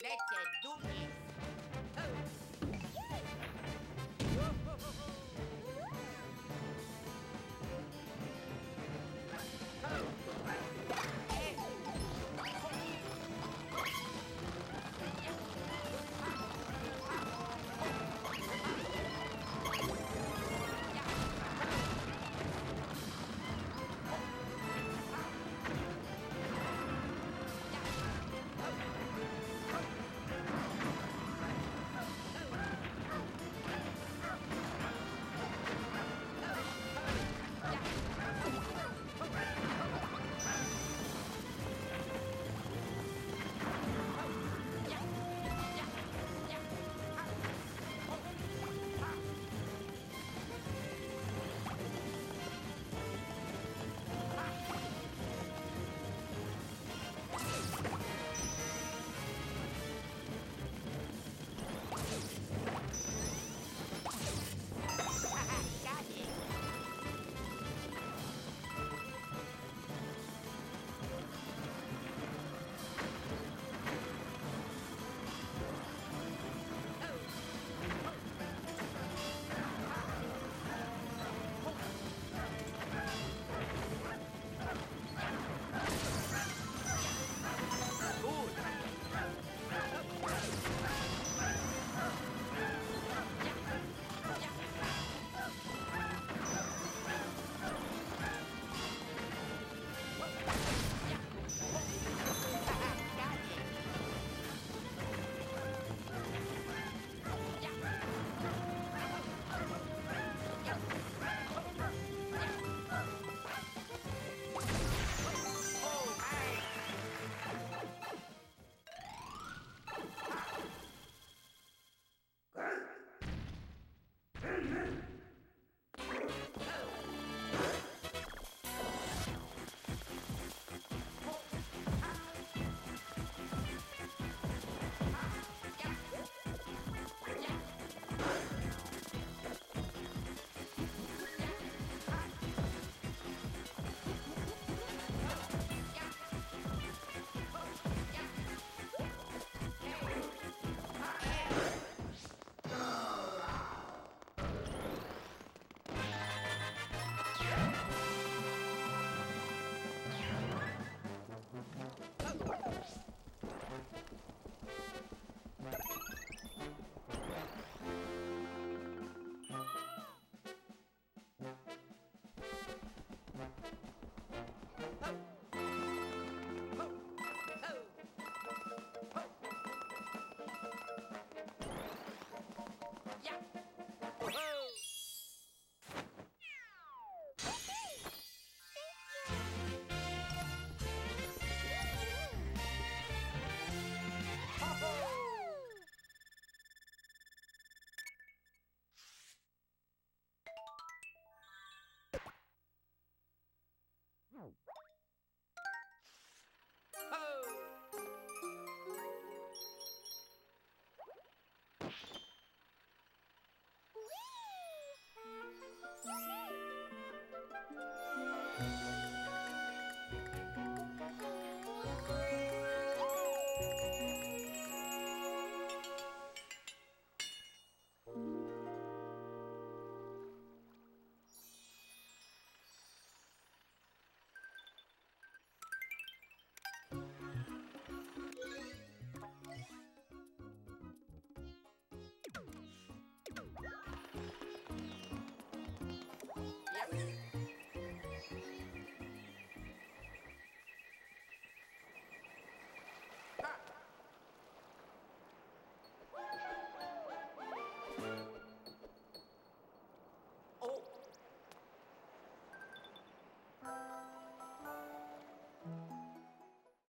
Sete Dunes. Oh.